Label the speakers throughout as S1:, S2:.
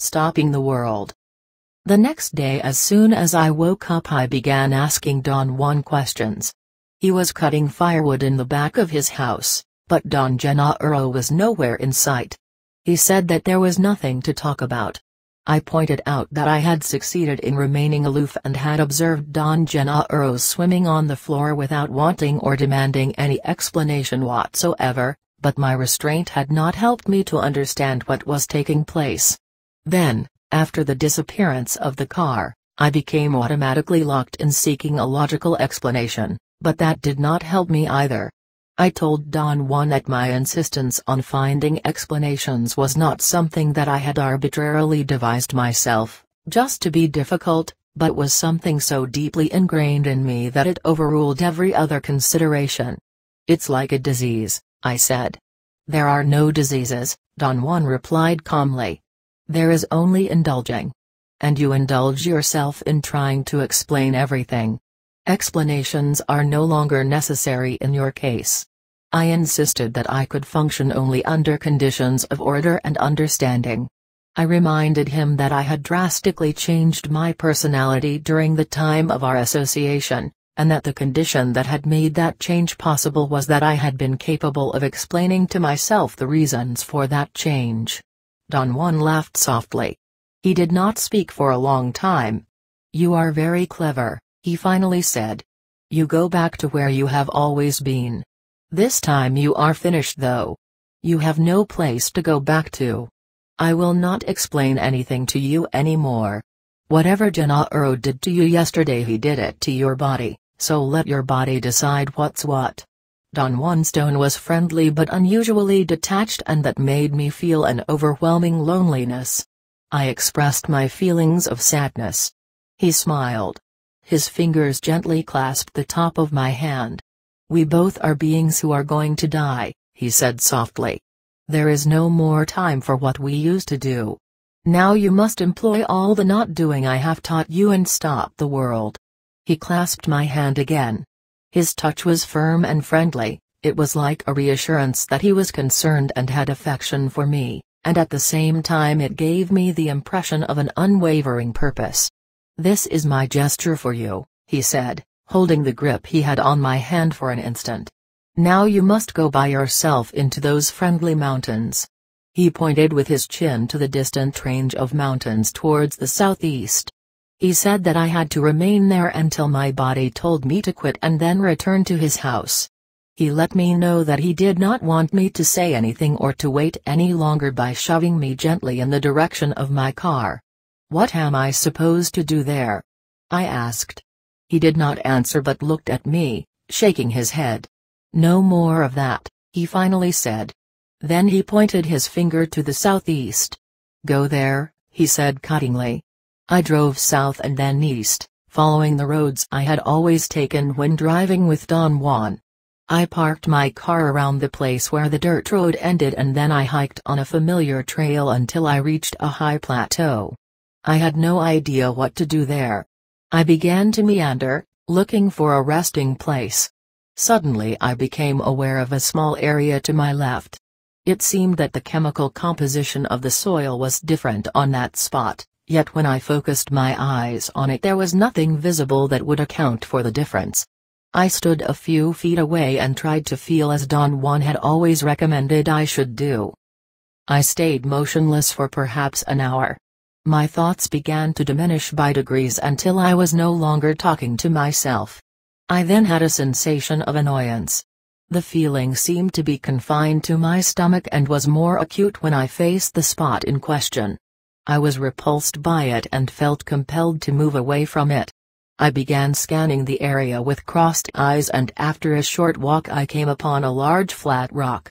S1: stopping the world. The next day as soon as I woke up I began asking Don Juan questions. He was cutting firewood in the back of his house, but Don Genaro was nowhere in sight. He said that there was nothing to talk about. I pointed out that I had succeeded in remaining aloof and had observed Don Genaro swimming on the floor without wanting or demanding any explanation whatsoever, but my restraint had not helped me to understand what was taking place. Then, after the disappearance of the car, I became automatically locked in seeking a logical explanation, but that did not help me either. I told Don Juan that my insistence on finding explanations was not something that I had arbitrarily devised myself, just to be difficult, but was something so deeply ingrained in me that it overruled every other consideration. It's like a disease, I said. There are no diseases, Don Juan replied calmly. There is only indulging. And you indulge yourself in trying to explain everything. Explanations are no longer necessary in your case. I insisted that I could function only under conditions of order and understanding. I reminded him that I had drastically changed my personality during the time of our association, and that the condition that had made that change possible was that I had been capable of explaining to myself the reasons for that change. Don Juan laughed softly. He did not speak for a long time. You are very clever, he finally said. You go back to where you have always been. This time you are finished though. You have no place to go back to. I will not explain anything to you anymore. Whatever Genaro did to you yesterday he did it to your body, so let your body decide what's what. Don Juan Stone was friendly but unusually detached and that made me feel an overwhelming loneliness. I expressed my feelings of sadness. He smiled. His fingers gently clasped the top of my hand. We both are beings who are going to die, he said softly. There is no more time for what we used to do. Now you must employ all the not doing I have taught you and stop the world. He clasped my hand again. His touch was firm and friendly, it was like a reassurance that he was concerned and had affection for me, and at the same time it gave me the impression of an unwavering purpose. This is my gesture for you, he said, holding the grip he had on my hand for an instant. Now you must go by yourself into those friendly mountains. He pointed with his chin to the distant range of mountains towards the southeast. He said that I had to remain there until my body told me to quit and then return to his house. He let me know that he did not want me to say anything or to wait any longer by shoving me gently in the direction of my car. What am I supposed to do there? I asked. He did not answer but looked at me, shaking his head. No more of that, he finally said. Then he pointed his finger to the southeast. Go there, he said cuttingly. I drove south and then east, following the roads I had always taken when driving with Don Juan. I parked my car around the place where the dirt road ended and then I hiked on a familiar trail until I reached a high plateau. I had no idea what to do there. I began to meander, looking for a resting place. Suddenly I became aware of a small area to my left. It seemed that the chemical composition of the soil was different on that spot yet when I focused my eyes on it there was nothing visible that would account for the difference. I stood a few feet away and tried to feel as Don Juan had always recommended I should do. I stayed motionless for perhaps an hour. My thoughts began to diminish by degrees until I was no longer talking to myself. I then had a sensation of annoyance. The feeling seemed to be confined to my stomach and was more acute when I faced the spot in question. I was repulsed by it and felt compelled to move away from it. I began scanning the area with crossed eyes and after a short walk I came upon a large flat rock.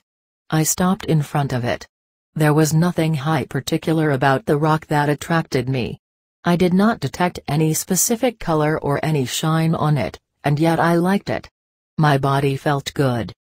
S1: I stopped in front of it. There was nothing high particular about the rock that attracted me. I did not detect any specific color or any shine on it, and yet I liked it. My body felt good.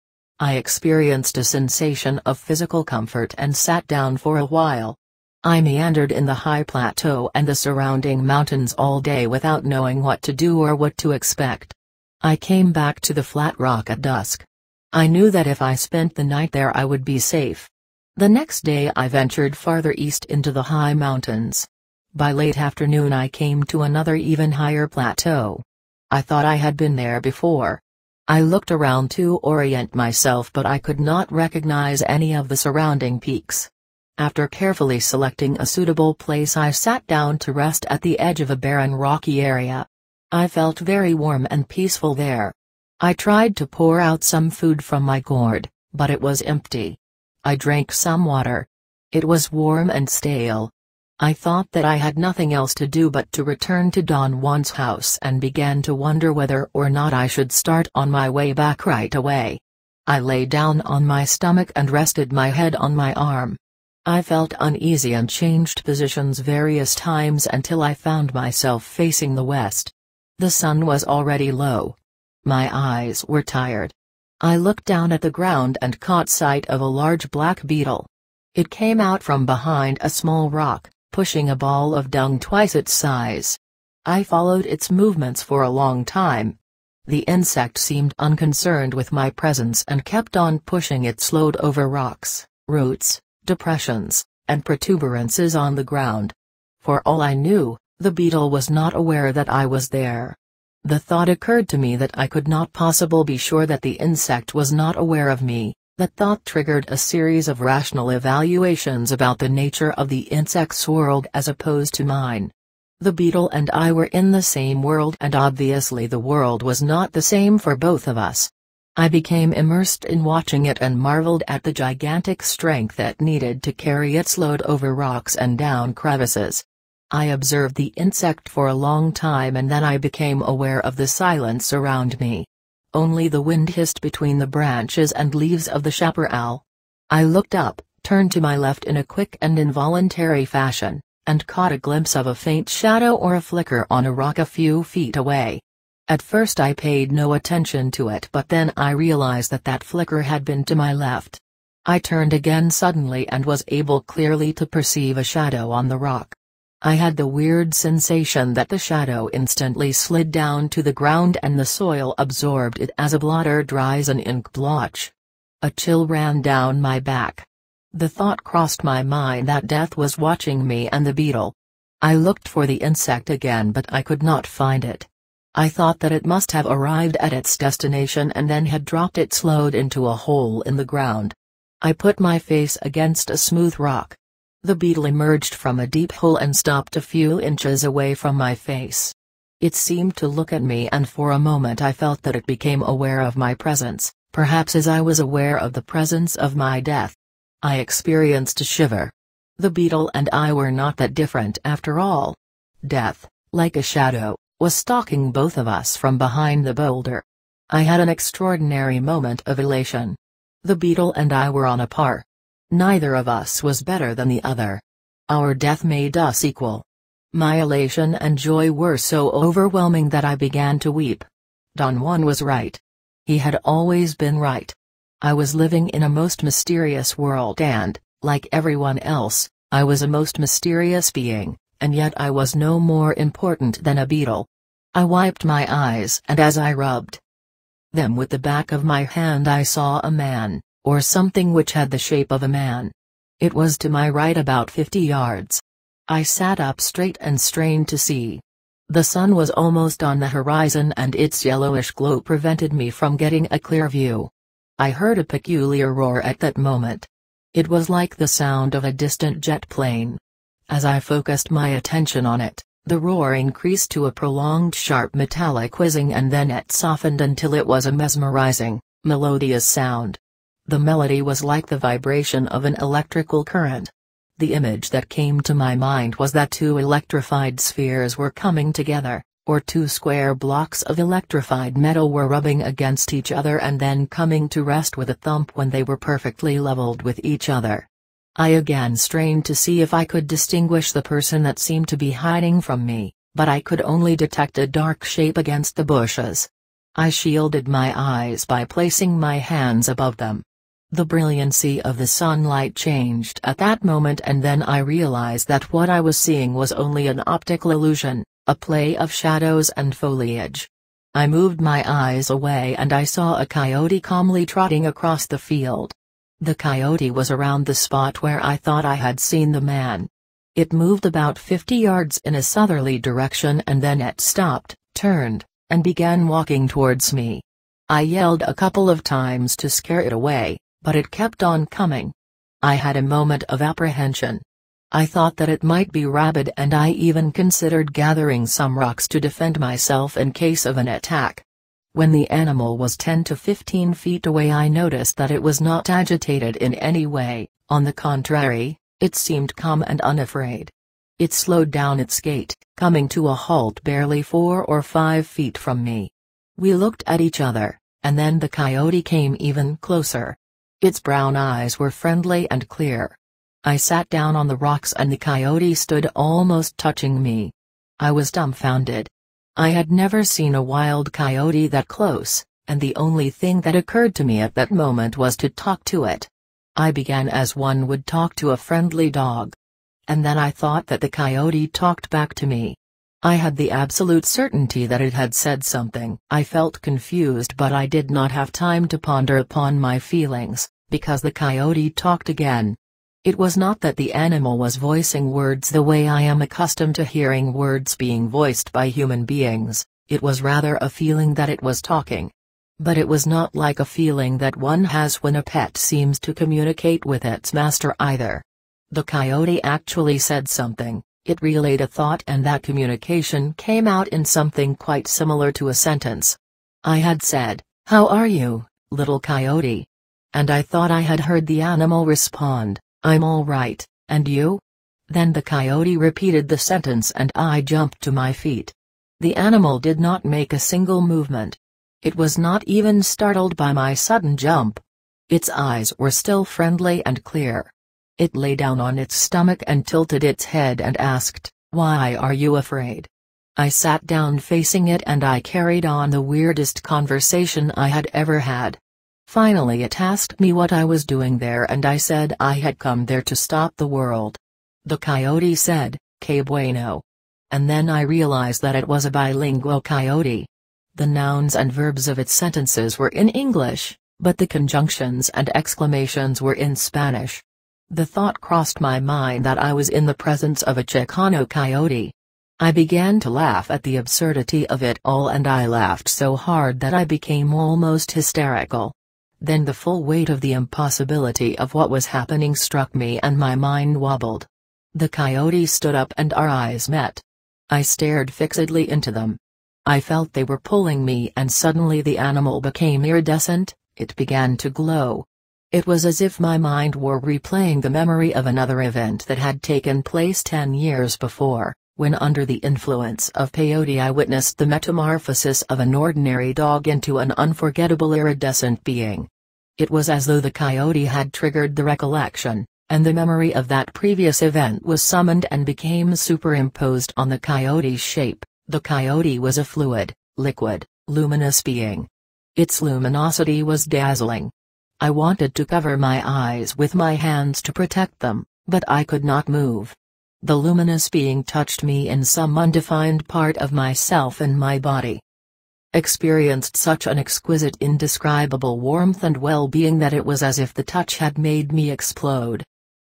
S1: I experienced a sensation of physical comfort and sat down for a while. I meandered in the high plateau and the surrounding mountains all day without knowing what to do or what to expect. I came back to the flat rock at dusk. I knew that if I spent the night there I would be safe. The next day I ventured farther east into the high mountains. By late afternoon I came to another even higher plateau. I thought I had been there before. I looked around to orient myself but I could not recognize any of the surrounding peaks. After carefully selecting a suitable place I sat down to rest at the edge of a barren rocky area. I felt very warm and peaceful there. I tried to pour out some food from my gourd, but it was empty. I drank some water. It was warm and stale. I thought that I had nothing else to do but to return to Don Juan's house and began to wonder whether or not I should start on my way back right away. I lay down on my stomach and rested my head on my arm. I felt uneasy and changed positions various times until I found myself facing the west. The sun was already low. My eyes were tired. I looked down at the ground and caught sight of a large black beetle. It came out from behind a small rock, pushing a ball of dung twice its size. I followed its movements for a long time. The insect seemed unconcerned with my presence and kept on pushing its load over rocks, roots, depressions, and protuberances on the ground. For all I knew, the beetle was not aware that I was there. The thought occurred to me that I could not possibly be sure that the insect was not aware of me. That thought triggered a series of rational evaluations about the nature of the insect's world as opposed to mine. The beetle and I were in the same world and obviously the world was not the same for both of us. I became immersed in watching it and marveled at the gigantic strength it needed to carry its load over rocks and down crevices. I observed the insect for a long time and then I became aware of the silence around me. Only the wind hissed between the branches and leaves of the chaparral. I looked up, turned to my left in a quick and involuntary fashion, and caught a glimpse of a faint shadow or a flicker on a rock a few feet away. At first I paid no attention to it but then I realized that that flicker had been to my left. I turned again suddenly and was able clearly to perceive a shadow on the rock. I had the weird sensation that the shadow instantly slid down to the ground and the soil absorbed it as a blotter dries an ink blotch. A chill ran down my back. The thought crossed my mind that death was watching me and the beetle. I looked for the insect again but I could not find it. I thought that it must have arrived at its destination and then had dropped its load into a hole in the ground. I put my face against a smooth rock. The beetle emerged from a deep hole and stopped a few inches away from my face. It seemed to look at me and for a moment I felt that it became aware of my presence, perhaps as I was aware of the presence of my death. I experienced a shiver. The beetle and I were not that different after all. Death, like a shadow, was stalking both of us from behind the boulder. I had an extraordinary moment of elation. The beetle and I were on a par. Neither of us was better than the other. Our death made us equal. My elation and joy were so overwhelming that I began to weep. Don Juan was right. He had always been right. I was living in a most mysterious world and, like everyone else, I was a most mysterious being and yet I was no more important than a beetle. I wiped my eyes and as I rubbed them with the back of my hand I saw a man, or something which had the shape of a man. It was to my right about 50 yards. I sat up straight and strained to see. The sun was almost on the horizon and its yellowish glow prevented me from getting a clear view. I heard a peculiar roar at that moment. It was like the sound of a distant jet plane. As I focused my attention on it, the roar increased to a prolonged sharp metallic whizzing and then it softened until it was a mesmerizing, melodious sound. The melody was like the vibration of an electrical current. The image that came to my mind was that two electrified spheres were coming together, or two square blocks of electrified metal were rubbing against each other and then coming to rest with a thump when they were perfectly leveled with each other. I again strained to see if I could distinguish the person that seemed to be hiding from me, but I could only detect a dark shape against the bushes. I shielded my eyes by placing my hands above them. The brilliancy of the sunlight changed at that moment and then I realized that what I was seeing was only an optical illusion, a play of shadows and foliage. I moved my eyes away and I saw a coyote calmly trotting across the field. The coyote was around the spot where I thought I had seen the man. It moved about 50 yards in a southerly direction and then it stopped, turned, and began walking towards me. I yelled a couple of times to scare it away, but it kept on coming. I had a moment of apprehension. I thought that it might be rabid and I even considered gathering some rocks to defend myself in case of an attack. When the animal was 10 to 15 feet away I noticed that it was not agitated in any way, on the contrary, it seemed calm and unafraid. It slowed down its gait, coming to a halt barely four or five feet from me. We looked at each other, and then the coyote came even closer. Its brown eyes were friendly and clear. I sat down on the rocks and the coyote stood almost touching me. I was dumbfounded. I had never seen a wild coyote that close, and the only thing that occurred to me at that moment was to talk to it. I began as one would talk to a friendly dog. And then I thought that the coyote talked back to me. I had the absolute certainty that it had said something. I felt confused but I did not have time to ponder upon my feelings, because the coyote talked again. It was not that the animal was voicing words the way I am accustomed to hearing words being voiced by human beings, it was rather a feeling that it was talking. But it was not like a feeling that one has when a pet seems to communicate with its master either. The coyote actually said something, it relayed a thought and that communication came out in something quite similar to a sentence. I had said, How are you, little coyote? And I thought I had heard the animal respond, I'm all right, and you? Then the coyote repeated the sentence and I jumped to my feet. The animal did not make a single movement. It was not even startled by my sudden jump. Its eyes were still friendly and clear. It lay down on its stomach and tilted its head and asked, Why are you afraid? I sat down facing it and I carried on the weirdest conversation I had ever had. Finally it asked me what I was doing there and I said I had come there to stop the world. The coyote said, Que bueno. And then I realized that it was a bilingual coyote. The nouns and verbs of its sentences were in English, but the conjunctions and exclamations were in Spanish. The thought crossed my mind that I was in the presence of a Chicano coyote. I began to laugh at the absurdity of it all and I laughed so hard that I became almost hysterical. Then the full weight of the impossibility of what was happening struck me and my mind wobbled. The coyote stood up and our eyes met. I stared fixedly into them. I felt they were pulling me and suddenly the animal became iridescent, it began to glow, it was as if my mind were replaying the memory of another event that had taken place ten years before, when under the influence of peyote I witnessed the metamorphosis of an ordinary dog into an unforgettable iridescent being. It was as though the coyote had triggered the recollection, and the memory of that previous event was summoned and became superimposed on the coyote's shape. The coyote was a fluid, liquid, luminous being. Its luminosity was dazzling, I wanted to cover my eyes with my hands to protect them, but I could not move. The luminous being touched me in some undefined part of myself and my body. Experienced such an exquisite indescribable warmth and well-being that it was as if the touch had made me explode.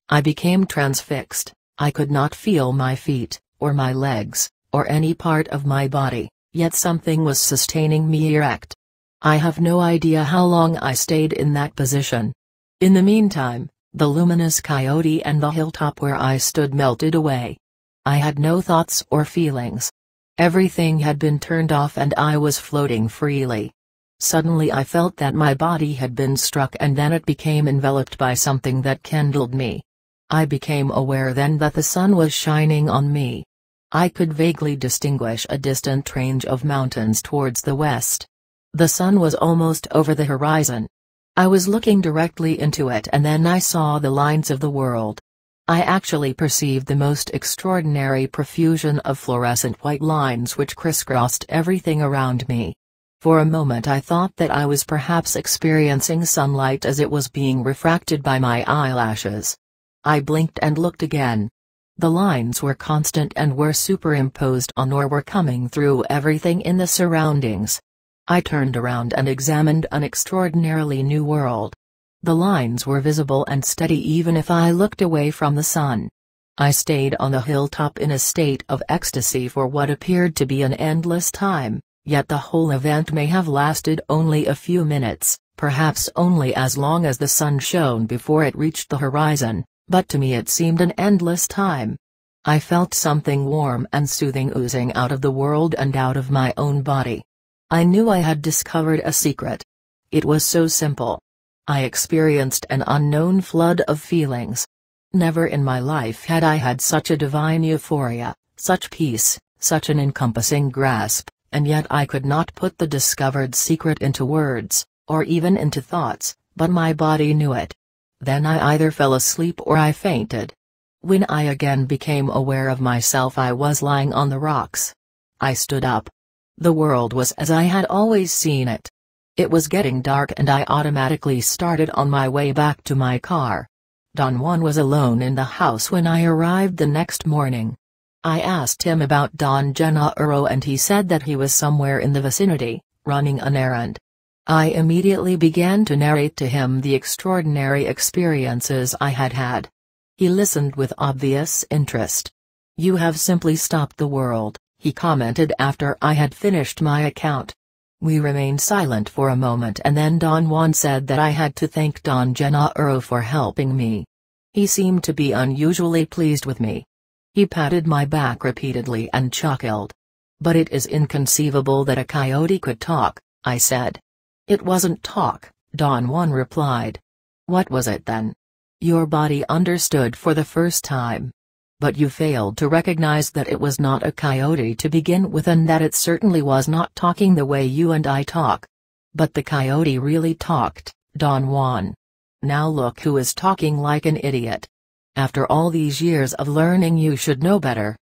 S1: I became transfixed, I could not feel my feet, or my legs, or any part of my body, yet something was sustaining me erect. I have no idea how long I stayed in that position. In the meantime, the luminous coyote and the hilltop where I stood melted away. I had no thoughts or feelings. Everything had been turned off and I was floating freely. Suddenly I felt that my body had been struck and then it became enveloped by something that kindled me. I became aware then that the sun was shining on me. I could vaguely distinguish a distant range of mountains towards the west. The sun was almost over the horizon. I was looking directly into it and then I saw the lines of the world. I actually perceived the most extraordinary profusion of fluorescent white lines which crisscrossed everything around me. For a moment I thought that I was perhaps experiencing sunlight as it was being refracted by my eyelashes. I blinked and looked again. The lines were constant and were superimposed on or were coming through everything in the surroundings. I turned around and examined an extraordinarily new world. The lines were visible and steady even if I looked away from the sun. I stayed on the hilltop in a state of ecstasy for what appeared to be an endless time, yet the whole event may have lasted only a few minutes, perhaps only as long as the sun shone before it reached the horizon, but to me it seemed an endless time. I felt something warm and soothing oozing out of the world and out of my own body. I knew I had discovered a secret. It was so simple. I experienced an unknown flood of feelings. Never in my life had I had such a divine euphoria, such peace, such an encompassing grasp, and yet I could not put the discovered secret into words, or even into thoughts, but my body knew it. Then I either fell asleep or I fainted. When I again became aware of myself I was lying on the rocks. I stood up. The world was as I had always seen it. It was getting dark and I automatically started on my way back to my car. Don Juan was alone in the house when I arrived the next morning. I asked him about Don Genaro and he said that he was somewhere in the vicinity, running an errand. I immediately began to narrate to him the extraordinary experiences I had had. He listened with obvious interest. You have simply stopped the world, he commented after I had finished my account. We remained silent for a moment and then Don Juan said that I had to thank Don Genaro for helping me. He seemed to be unusually pleased with me. He patted my back repeatedly and chuckled. But it is inconceivable that a coyote could talk, I said. It wasn't talk, Don Juan replied. What was it then? Your body understood for the first time. But you failed to recognize that it was not a coyote to begin with and that it certainly was not talking the way you and I talk. But the coyote really talked, Don Juan. Now look who is talking like an idiot. After all these years of learning you should know better.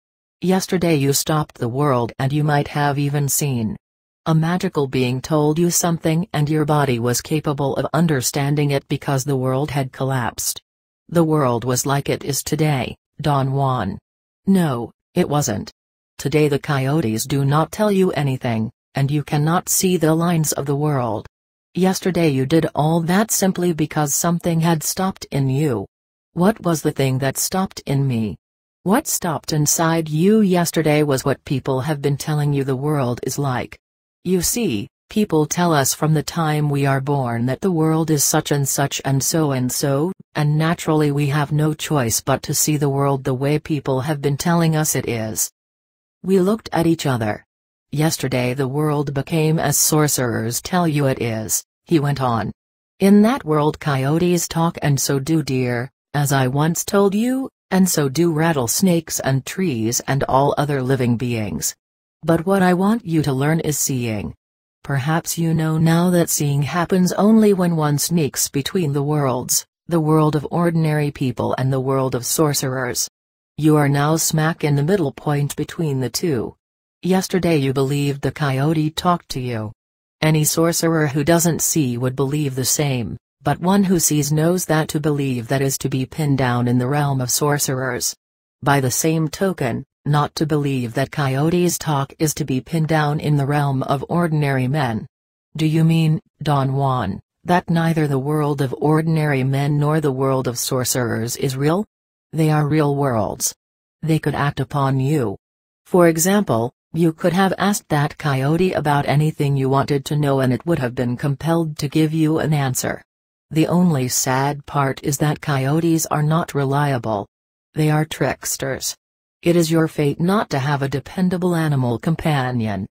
S1: Yesterday you stopped the world and you might have even seen. A magical being told you something and your body was capable of understanding it because the world had collapsed. The world was like it is today, Don Juan. No, it wasn't. Today the coyotes do not tell you anything, and you cannot see the lines of the world. Yesterday you did all that simply because something had stopped in you. What was the thing that stopped in me? What stopped inside you yesterday was what people have been telling you the world is like. You see, People tell us from the time we are born that the world is such and such and so and so, and naturally we have no choice but to see the world the way people have been telling us it is. We looked at each other. Yesterday the world became as sorcerers tell you it is, he went on. In that world coyotes talk and so do deer, as I once told you, and so do rattlesnakes and trees and all other living beings. But what I want you to learn is seeing. Perhaps you know now that seeing happens only when one sneaks between the worlds, the world of ordinary people and the world of sorcerers. You are now smack in the middle point between the two. Yesterday you believed the coyote talked to you. Any sorcerer who doesn't see would believe the same, but one who sees knows that to believe that is to be pinned down in the realm of sorcerers. By the same token, not to believe that coyotes talk is to be pinned down in the realm of ordinary men. Do you mean, Don Juan, that neither the world of ordinary men nor the world of sorcerers is real? They are real worlds. They could act upon you. For example, you could have asked that coyote about anything you wanted to know and it would have been compelled to give you an answer. The only sad part is that coyotes are not reliable. They are tricksters. It is your fate not to have a dependable animal companion.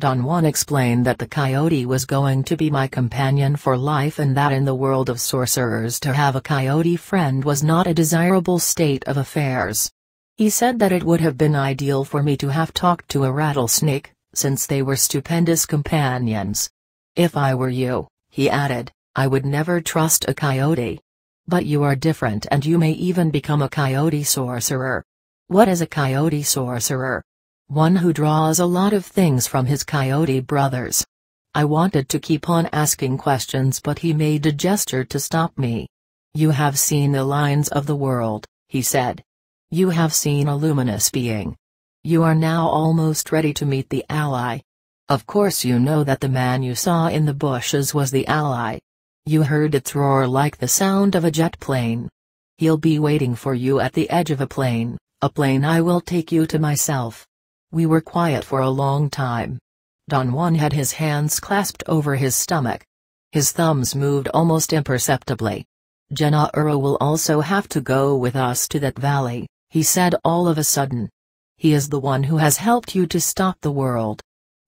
S1: Don Juan explained that the coyote was going to be my companion for life and that in the world of sorcerers to have a coyote friend was not a desirable state of affairs. He said that it would have been ideal for me to have talked to a rattlesnake, since they were stupendous companions. If I were you, he added, I would never trust a coyote. But you are different and you may even become a coyote sorcerer. What is a coyote sorcerer? One who draws a lot of things from his coyote brothers. I wanted to keep on asking questions but he made a gesture to stop me. You have seen the lines of the world, he said. You have seen a luminous being. You are now almost ready to meet the ally. Of course you know that the man you saw in the bushes was the ally. You heard its roar like the sound of a jet plane. He'll be waiting for you at the edge of a plain, a plain I will take you to myself. We were quiet for a long time. Don Juan had his hands clasped over his stomach. His thumbs moved almost imperceptibly. Jenna Genaro will also have to go with us to that valley, he said all of a sudden. He is the one who has helped you to stop the world.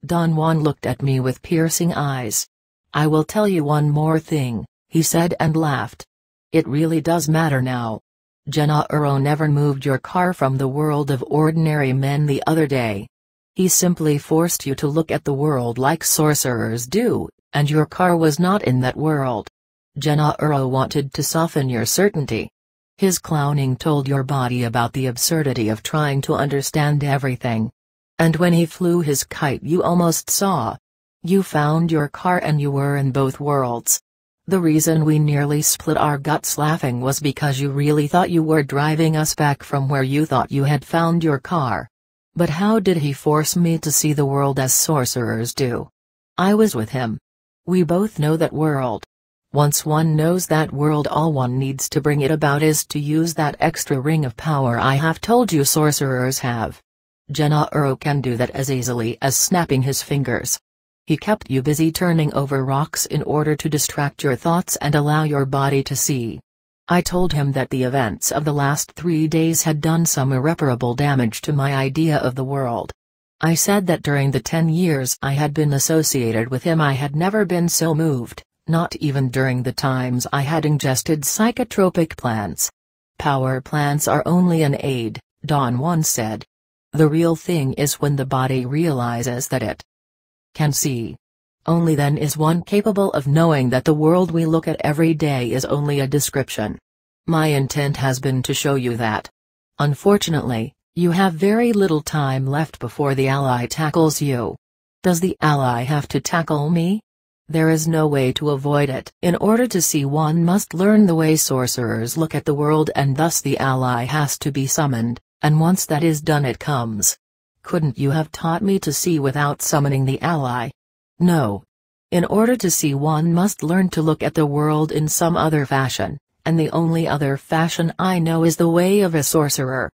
S1: Don Juan looked at me with piercing eyes. I will tell you one more thing, he said and laughed. It really does matter now. Genaro never moved your car from the world of ordinary men the other day. He simply forced you to look at the world like sorcerers do, and your car was not in that world. Genaro wanted to soften your certainty. His clowning told your body about the absurdity of trying to understand everything. And when he flew his kite you almost saw. You found your car and you were in both worlds. The reason we nearly split our guts laughing was because you really thought you were driving us back from where you thought you had found your car. But how did he force me to see the world as sorcerers do? I was with him. We both know that world. Once one knows that world all one needs to bring it about is to use that extra ring of power I have told you sorcerers have. Genaro can do that as easily as snapping his fingers. He kept you busy turning over rocks in order to distract your thoughts and allow your body to see. I told him that the events of the last three days had done some irreparable damage to my idea of the world. I said that during the ten years I had been associated with him I had never been so moved not even during the times I had ingested psychotropic plants. Power plants are only an aid, Don Juan said. The real thing is when the body realizes that it can see. Only then is one capable of knowing that the world we look at every day is only a description. My intent has been to show you that. Unfortunately, you have very little time left before the ally tackles you. Does the ally have to tackle me? There is no way to avoid it. In order to see one must learn the way sorcerers look at the world and thus the ally has to be summoned, and once that is done it comes. Couldn't you have taught me to see without summoning the ally? No. In order to see one must learn to look at the world in some other fashion, and the only other fashion I know is the way of a sorcerer.